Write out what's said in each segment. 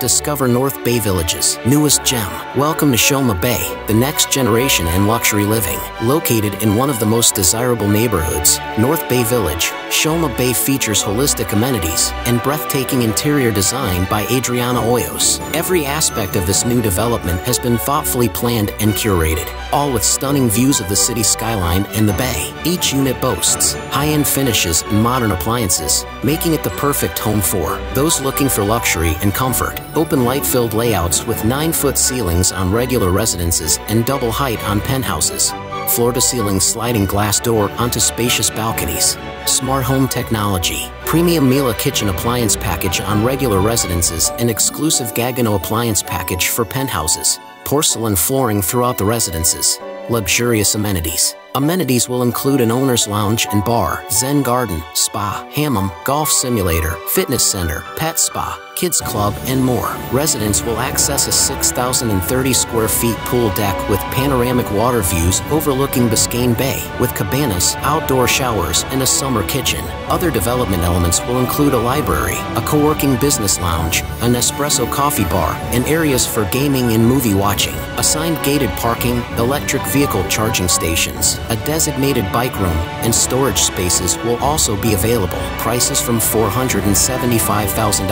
Discover North Bay Village's newest gem. Welcome to Shoma Bay, the next generation in luxury living. Located in one of the most desirable neighborhoods, North Bay Village, Shoma Bay features holistic amenities and breathtaking interior design by Adriana Hoyos. Every aspect of this new development has been thoughtfully planned and curated, all with stunning views of the city skyline and the bay. Each unit boasts high-end finishes and modern appliances, making it the perfect home for those looking for luxury and comfort open light-filled layouts with 9-foot ceilings on regular residences and double height on penthouses, floor-to-ceiling sliding glass door onto spacious balconies, smart home technology, premium Miele kitchen appliance package on regular residences and exclusive Gaggenau appliance package for penthouses, porcelain flooring throughout the residences, luxurious amenities. Amenities will include an owner's lounge and bar, zen garden, spa, hammam, golf simulator, fitness center, pet spa, kids club, and more. Residents will access a 6,030 square feet pool deck with panoramic water views overlooking Biscayne Bay, with cabanas, outdoor showers, and a summer kitchen. Other development elements will include a library, a co-working business lounge, an espresso coffee bar, and areas for gaming and movie watching. Assigned gated parking, electric vehicle charging stations, a designated bike room, and storage spaces will also be available. Prices from $475,000.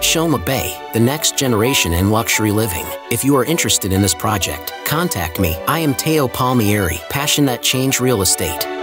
Shoma Bay, the next generation in luxury living. If you are interested in this project, contact me. I am Teo Palmieri, Passionate Change Real Estate.